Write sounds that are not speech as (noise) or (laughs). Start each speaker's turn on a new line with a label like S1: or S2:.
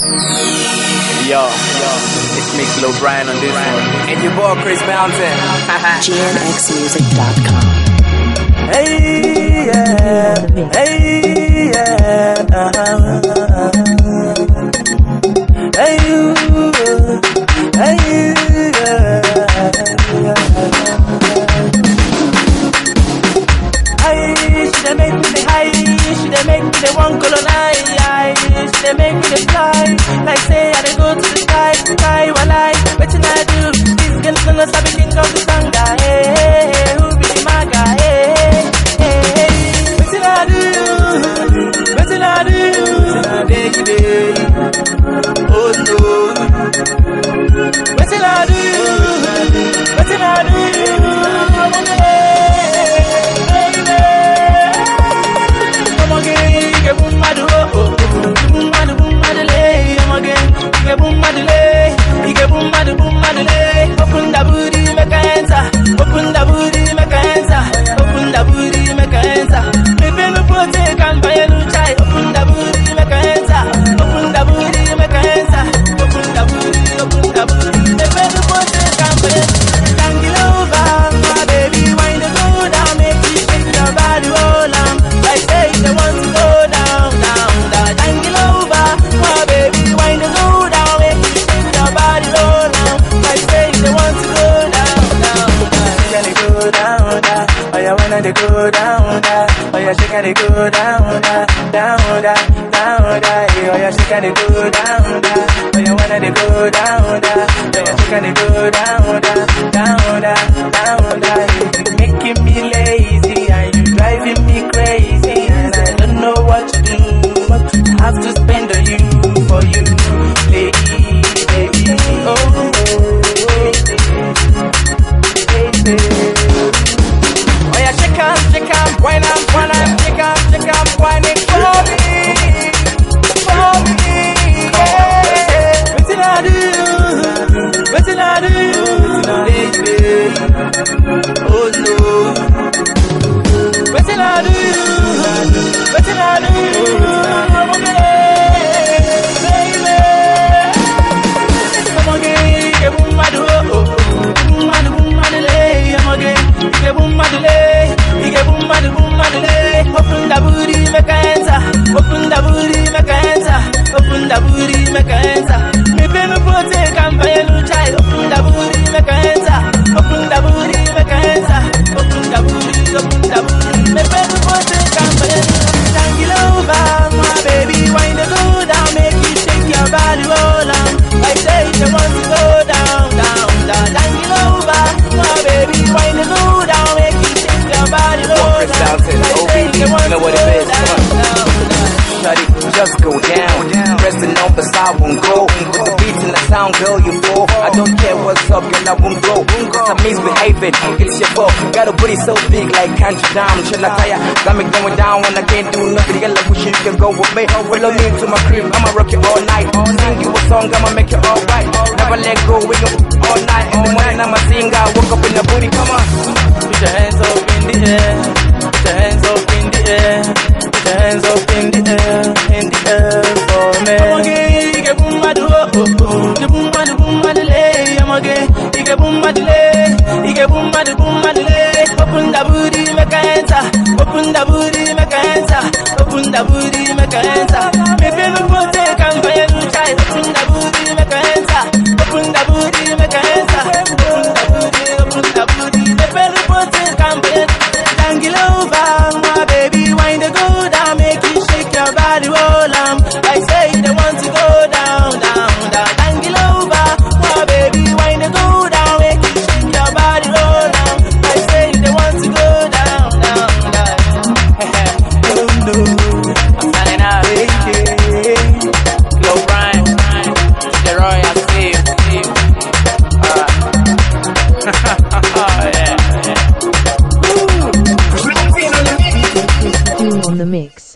S1: Yo, yo, it's me, Lil Brian on this one. And your boy Chris Mountain. (laughs)
S2: GNXmusic.com.
S1: make me dey want colonize, she dey make me dey fly, like say I go to the sky, sky while I, wetin I do? This girl gonna sabi king of the sanga, hey, hey, hey, who be the maga, hey, hey, hey, wetin I do? Wetin I do? Day to day, oh no, oh yeah they go down down oh yeah shake it go down down down down down down oh yeah shake it go down down oh yeah when they go down down oh yeah shake it go down down down down down down You're making me lazy and you driving me crazy. And I don't know what to do what to have to spend on you for you lady baby. Oh, oh, oh baby. Oh the booty, make I enter. Open the booty, make I enter. Open the booty, make I enter. Mepe
S3: sound, girl, you go. I don't care what's up, girl, I won't go. Cause I'm misbehaving, it's your fault. Got a booty so big, like country down. Shalakaya, got me going down when I can't do nothing. Girl, I wish you can go with me. Follow me to my crib, I'ma rock you all night. Sing you a song, I'ma make you alright. Never let go, we go all night. In the morning, I'ma sing, I woke up in the booty, come on.
S1: The booty make I enter. Open the booty make I enter. Open the booty make I enter. the mix.